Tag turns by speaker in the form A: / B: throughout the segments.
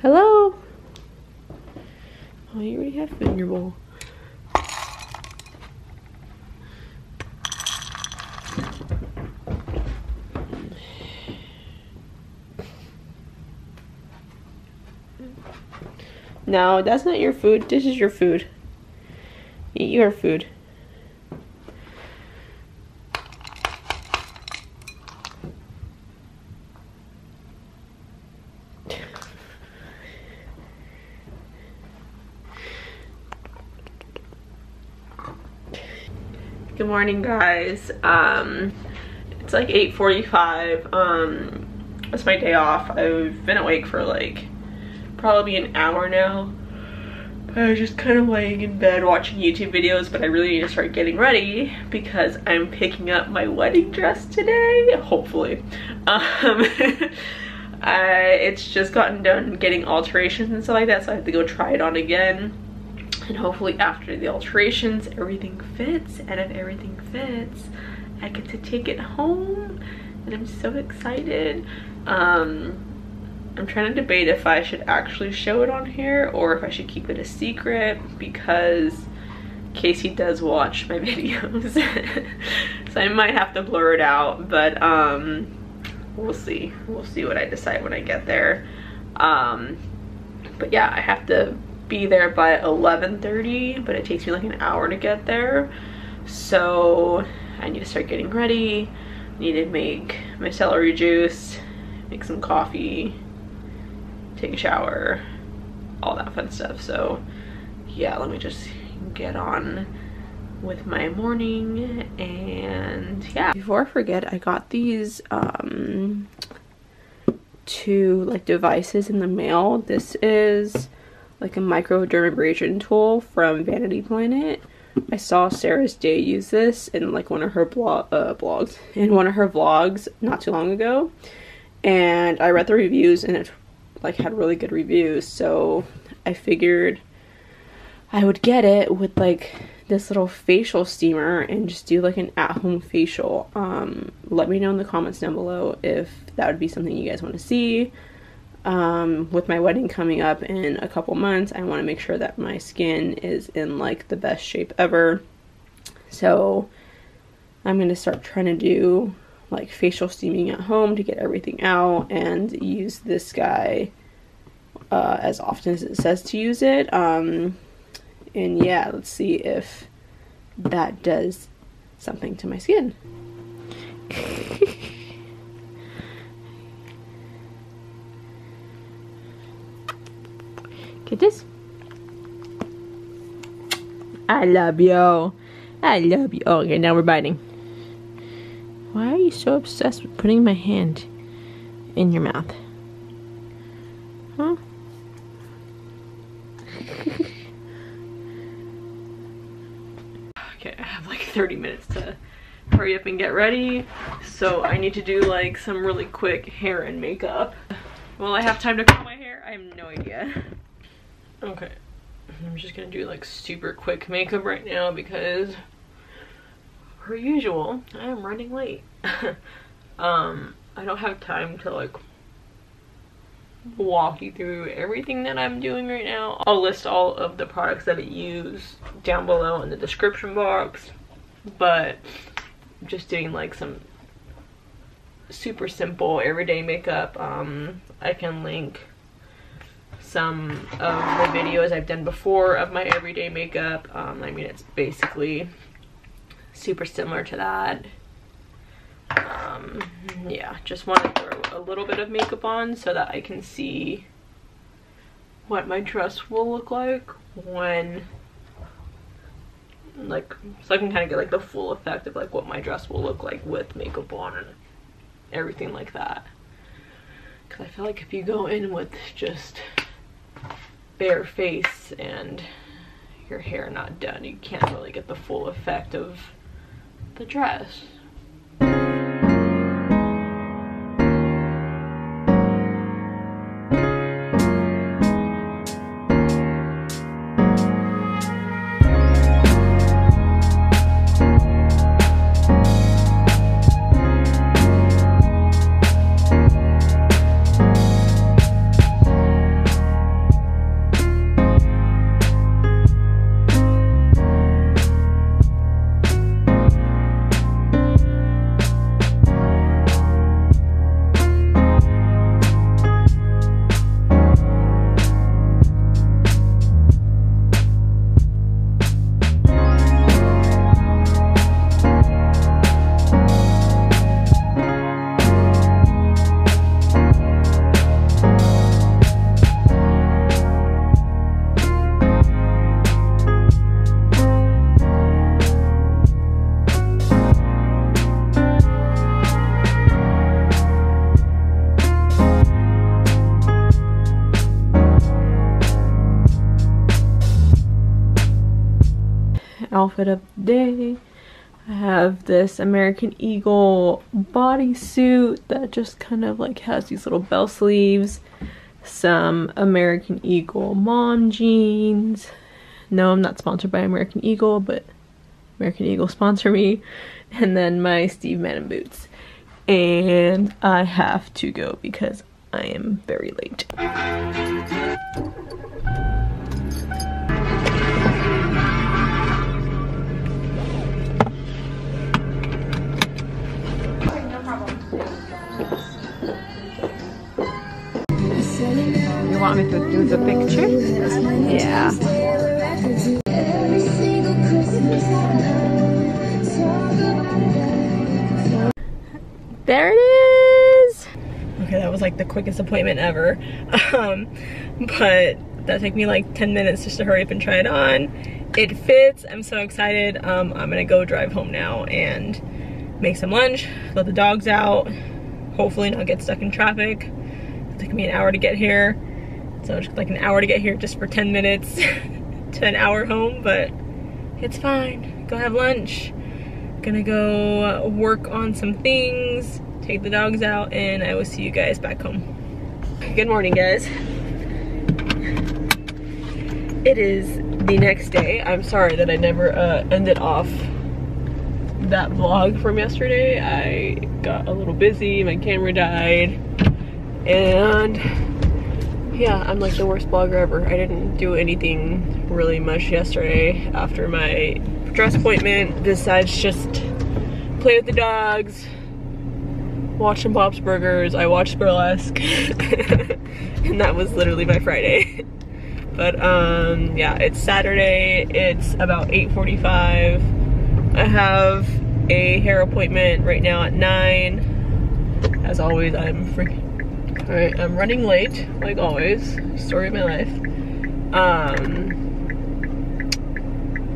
A: Hello? Oh, you already have food in your bowl. No, that's not your food. This is your food. Eat your food. Good morning guys. Um it's like 8:45. Um it's my day off. I've been awake for like probably an hour now. I was just kind of laying in bed watching YouTube videos, but I really need to start getting ready because I'm picking up my wedding dress today, hopefully. Um, I, it's just gotten done getting alterations and stuff like that, so I have to go try it on again. And hopefully after the alterations, everything fits, and if everything fits, I get to take it home, and I'm so excited. Um, I'm trying to debate if I should actually show it on here or if I should keep it a secret because Casey does watch my videos. so I might have to blur it out, but um, we'll see. We'll see what I decide when I get there. Um, but yeah, I have to be there by 11.30, but it takes me like an hour to get there. So I need to start getting ready. Need to make my celery juice, make some coffee, take a shower, all that fun stuff. So yeah, let me just get on with my morning and yeah. Before I forget, I got these um, two like devices in the mail. This is like a microdermabrasion tool from Vanity Planet. I saw Sarah's Day use this in like one of her blog uh, blogs in one of her vlogs not too long ago. And I read the reviews and it like had really good reviews. So I figured I would get it with like this little facial steamer and just do like an at-home facial. Um, let me know in the comments down below if that would be something you guys want to see um, with my wedding coming up in a couple months I want to make sure that my skin is in like the best shape ever so I'm going to start trying to do like facial steaming at home to get everything out and use this guy uh, as often as it says to use it. Um, and yeah, let's see if that does something to my skin. Get this. I love you. I love you. Oh, okay, now we're biting. Why are you so obsessed with putting my hand in your mouth? Huh? okay, I have like 30 minutes to hurry up and get ready. So I need to do like some really quick hair and makeup. Will I have time to comb my hair? I have no idea. Okay, I'm just gonna do like super quick makeup right now because per usual, I am running late. um, I don't have time to like walk you through everything that I'm doing right now. I'll list all of the products that I use down below in the description box, but I'm just doing like some super simple everyday makeup. Um, I can link some of the videos I've done before of my everyday makeup. Um, I mean, it's basically super similar to that. Um, yeah, just want to throw a little bit of makeup on so that I can see what my dress will look like when like so I can kind of get like the full effect of like what my dress will look like with makeup on and everything like that because I feel like if you go in with just bare face and your hair not done you can't really get the full effect of the dress. Outfit of the day. I have this American Eagle bodysuit that just kind of like has these little bell sleeves. Some American Eagle mom jeans. No, I'm not sponsored by American Eagle, but American Eagle sponsor me. And then my Steve Madden boots. And I have to go because I am very late.
B: You want me to do the picture? Yeah.
A: There it is! Okay, that was like the quickest appointment ever. Um, but that took me like 10 minutes just to hurry up and try it on. It fits, I'm so excited. Um, I'm gonna go drive home now and make some lunch, let the dogs out, hopefully not get stuck in traffic. It took me an hour to get here. So it's like an hour to get here just for 10 minutes to an hour home, but it's fine. Go have lunch. Gonna go work on some things, take the dogs out, and I will see you guys back home. Good morning, guys. It is the next day. I'm sorry that I never uh, ended off that vlog from yesterday. I got a little busy, my camera died, and yeah, I'm like the worst blogger ever. I didn't do anything really much yesterday after my dress appointment besides just play with the dogs, watch some Bob's Burgers, I watched Burlesque, and that was literally my Friday. but um, yeah, it's Saturday, it's about 8.45. I have a hair appointment right now at 9. As always, I'm freaking Alright, I'm running late, like always. Story of my life. Um,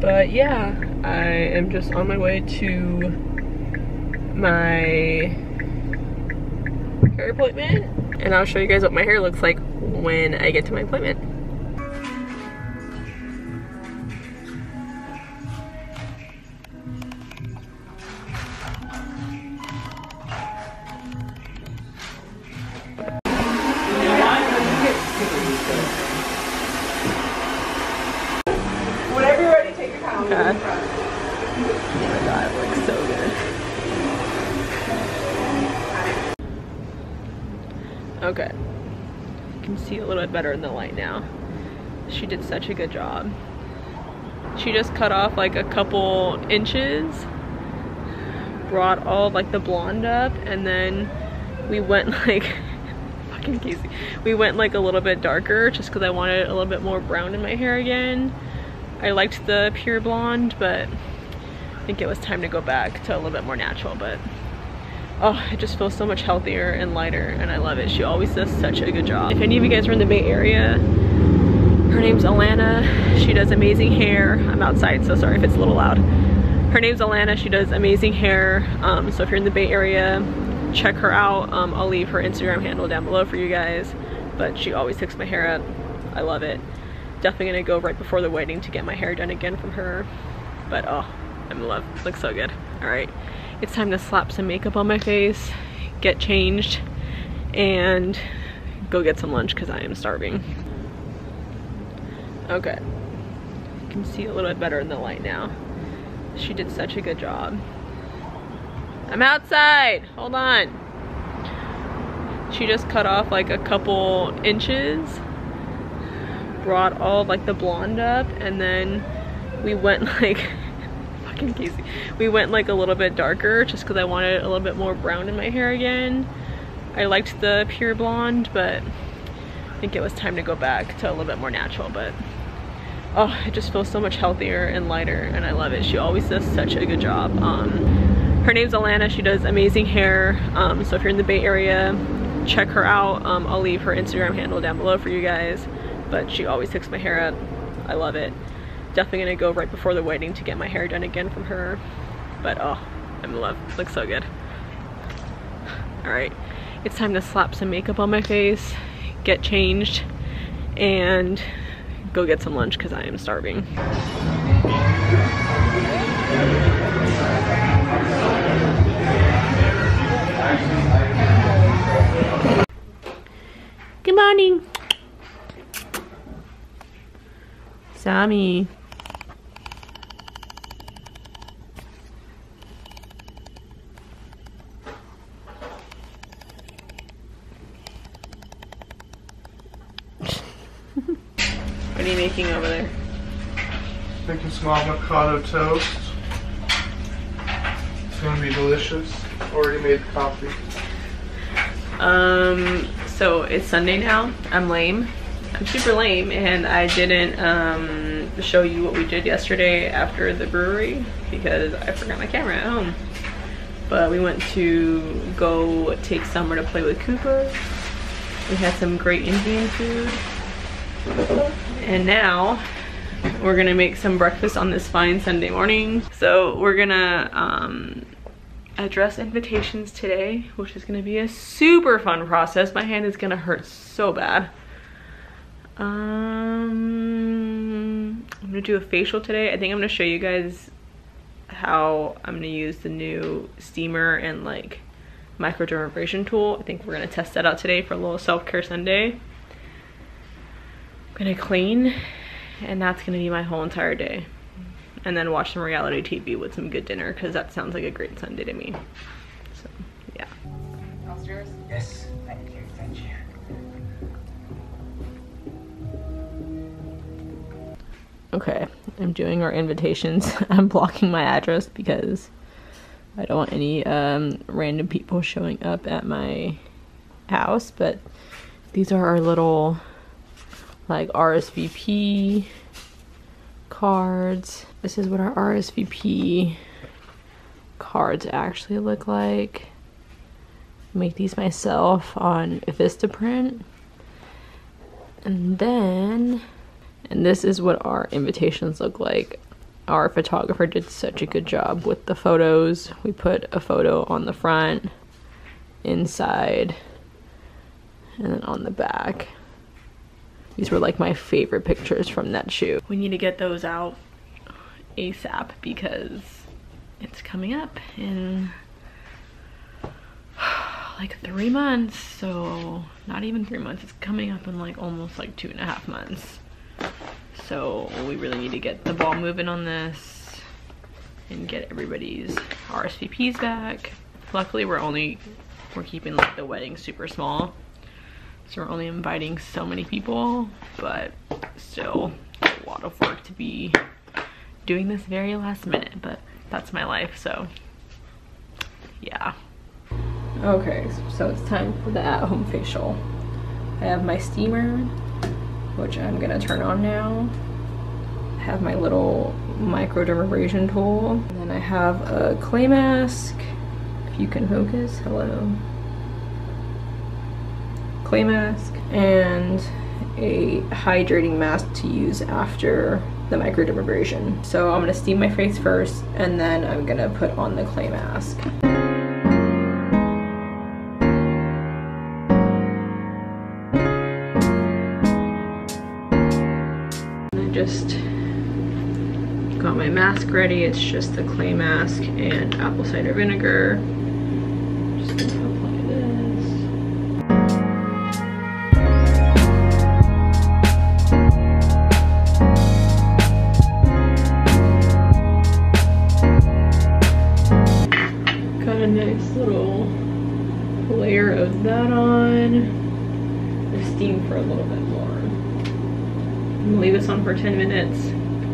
A: but yeah, I am just on my way to my hair appointment. And I'll show you guys what my hair looks like when I get to my appointment. She just cut off like a couple inches, brought all like the blonde up, and then we went like fucking Casey. We went like a little bit darker just because I wanted a little bit more brown in my hair again. I liked the pure blonde, but I think it was time to go back to a little bit more natural, but oh, it just feels so much healthier and lighter and I love it. She always does such a good job. If any of you guys are in the Bay Area, her name's Alanna. She does amazing hair. I'm outside, so sorry if it's a little loud. Her name's Alanna. She does amazing hair. Um, so if you're in the Bay Area, check her out. Um, I'll leave her Instagram handle down below for you guys. But she always picks my hair up. I love it definitely gonna go right before the wedding to get my hair done again from her. But oh, I'm in love. Looks so good. All right, it's time to slap some makeup on my face, get changed, and go get some lunch because I am starving. Okay, you can see a little bit better in the light now. She did such a good job. I'm outside, hold on. She just cut off like a couple inches brought all like the blonde up and then we went like fucking Casey we went like a little bit darker just because I wanted a little bit more brown in my hair again I liked the pure blonde but I think it was time to go back to a little bit more natural but oh it just feels so much healthier and lighter and I love it she always does such a good job um, her name's Alanna she does amazing hair um, so if you're in the Bay Area check her out um, I'll leave her Instagram handle down below for you guys but she always picks my hair up. I love it. Definitely gonna go right before the wedding to get my hair done again from her. But oh, I'm in love. Looks so good. All right, it's time to slap some makeup on my face, get changed, and go get some lunch because I am starving. Good morning. Sammy. what are you making over there?
C: Making some avocado toast. It's gonna be delicious. Already made the coffee.
A: Um, so it's Sunday now. I'm lame. I'm super lame and I didn't um, show you what we did yesterday after the brewery because I forgot my camera at home. But we went to go take summer to play with Cooper. We had some great Indian food. And now we're gonna make some breakfast on this fine Sunday morning. So we're gonna um, address invitations today, which is gonna be a super fun process. My hand is gonna hurt so bad. Um, I'm gonna do a facial today. I think I'm gonna show you guys how I'm gonna use the new steamer and like microdermabrasion tool. I think we're gonna test that out today for a little self-care Sunday. I'm gonna clean and that's gonna be my whole entire day. And then watch some reality TV with some good dinner because that sounds like a great Sunday to me. So, yeah.
D: Yes, thank you, thank you.
A: Okay, I'm doing our invitations. I'm blocking my address because I don't want any um, random people showing up at my house. But these are our little like RSVP cards. This is what our RSVP cards actually look like. Make these myself on Vistaprint. And then and this is what our invitations look like. Our photographer did such a good job with the photos. We put a photo on the front, inside, and then on the back. These were like my favorite pictures from that shoot. We need to get those out ASAP because it's coming up in like three months. So not even three months. It's coming up in like almost like two and a half months. So we really need to get the ball moving on this and get everybody's RSVPs back. Luckily we're only, we're keeping like the wedding super small. So we're only inviting so many people, but still a lot of work to be doing this very last minute, but that's my life, so yeah. Okay, so it's time for the at-home facial. I have my steamer, which I'm gonna turn on now. I have my little microdermabrasion tool. And then I have a clay mask, if you can focus, hello. Clay mask, and a hydrating mask to use after the microdermabrasion. So I'm gonna steam my face first, and then I'm gonna put on the clay mask. I just got my mask ready. It's just the clay mask and apple cider vinegar. Little layer of that on. Just steam for a little bit more. Leave this on for 10 minutes,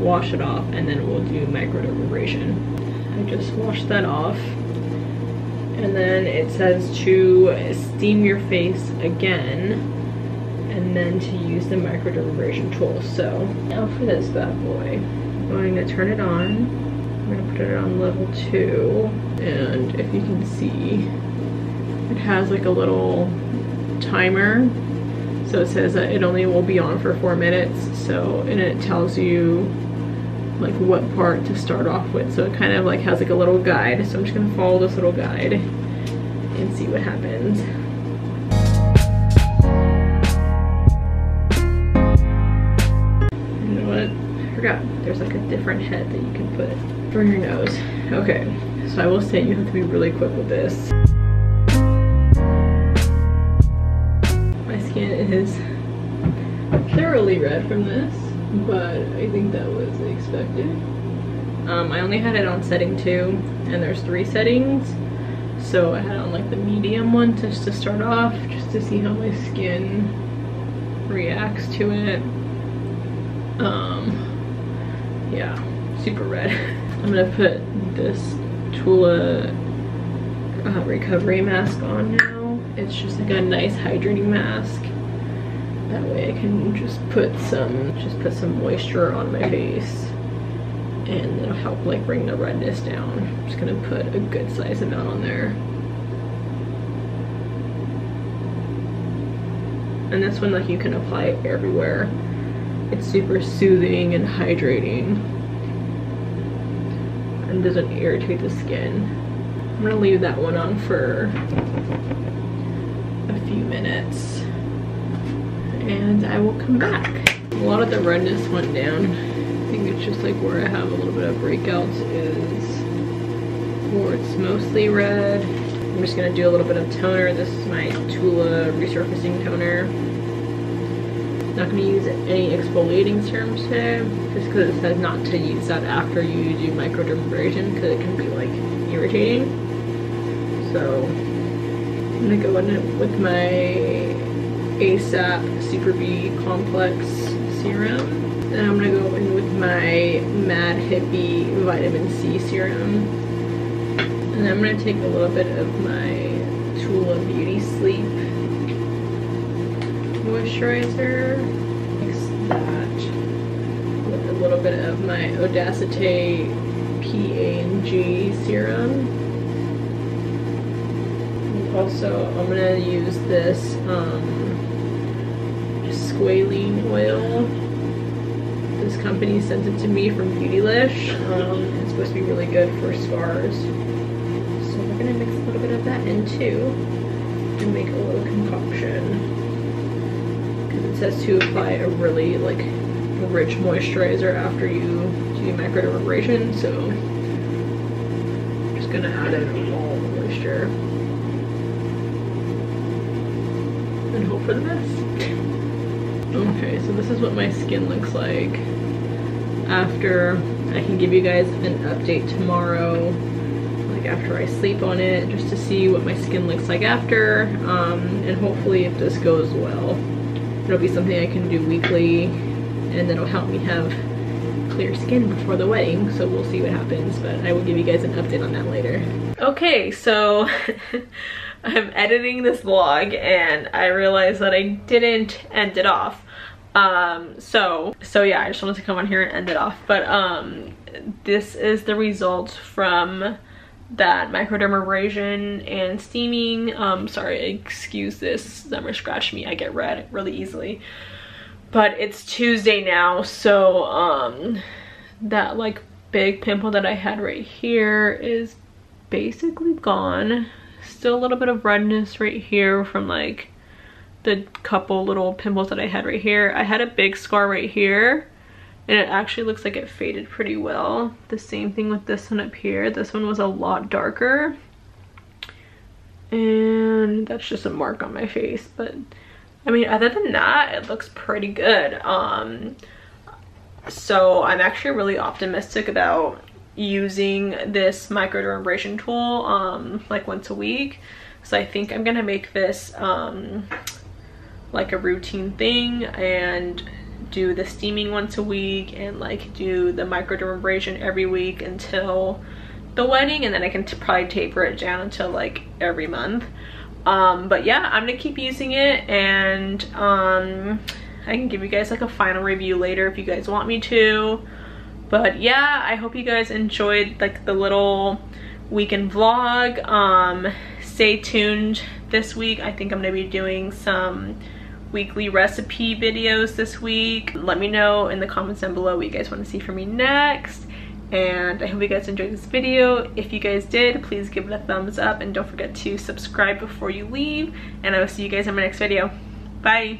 A: wash it off, and then we'll do microdermabrasion. I just washed that off. And then it says to steam your face again, and then to use the microdermabrasion tool. So now for this bad boy, I'm going to turn it on. I'm gonna put it on level two, and if you can see, it has like a little timer. So it says that it only will be on for four minutes. So and it tells you like what part to start off with. So it kind of like has like a little guide. So i'm just gonna follow this little guide and see what happens. You know I forgot. there's like a different head that you can put for your nose. Okay, so I will say you have to be really quick with this. My skin is thoroughly red from this, but I think that was expected. Um, I only had it on setting two, and there's three settings. So I had on like the medium one just to start off, just to see how my skin reacts to it. Um, yeah, super red. I'm gonna put this Tula uh, recovery mask on now. It's just like a nice hydrating mask. That way I can just put some, just put some moisture on my face and it'll help like bring the redness down. I'm just gonna put a good size amount on there. And this one like you can apply it everywhere. It's super soothing and hydrating and doesn't irritate the skin. I'm gonna leave that one on for a few minutes and I will come back. A lot of the redness went down. I think it's just like where I have a little bit of breakouts is where it's mostly red. I'm just gonna do a little bit of toner. This is my Tula resurfacing toner. Not gonna use any exfoliating serums today, just because it says not to use that after you do microdermabrasion, because it can be like irritating. So I'm gonna go in with my ASAP Super B Complex Serum. And I'm gonna go in with my Mad Hippie Vitamin C Serum. And I'm gonna take a little bit of my Tula Beauty Sleep moisturizer. Mix that with a little bit of my Odacité PA&G serum. And also, I'm gonna use this um, squalene oil. This company sent it to me from Beautylish. Um, it's supposed to be really good for scars. So we're gonna mix a little bit of that in too and make a little concoction it says to apply a really like rich moisturizer after you do microdermabrasion so I'm just gonna add in all the moisture. And hope for the best. Okay so this is what my skin looks like after I can give you guys an update tomorrow like after I sleep on it just to see what my skin looks like after um, and hopefully if this goes well it'll be something I can do weekly and it'll help me have clear skin before the wedding so we'll see what happens but I will give you guys an update on that later. Okay so I'm editing this vlog and I realized that I didn't end it off um so so yeah I just wanted to come on here and end it off but um this is the results from that microdermabrasion and steaming um sorry excuse this summer scratch me i get red really easily. But it's tuesday now so um that like big pimple that i had right here is basically gone. Still a little bit of redness right here from like the couple little pimples that i had right here. I had a big scar right here and it actually looks like it faded pretty well. The same thing with this one up here. This one was a lot darker. And that's just a mark on my face. But I mean, other than that, it looks pretty good. Um, so I'm actually really optimistic about using this microdermabrasion tool um, like once a week. So I think I'm gonna make this um, like a routine thing and do the steaming once a week and like do the microdermabrasion every week until the wedding and then I can probably taper it down until like every month. Um, but yeah, I'm gonna keep using it and um, I can give you guys like a final review later if you guys want me to. But yeah, I hope you guys enjoyed like the little weekend vlog. Um, stay tuned this week. I think I'm gonna be doing some weekly recipe videos this week. Let me know in the comments down below what you guys want to see from me next. And I hope you guys enjoyed this video. If you guys did, please give it a thumbs up and don't forget to subscribe before you leave. And I will see you guys in my next video. Bye!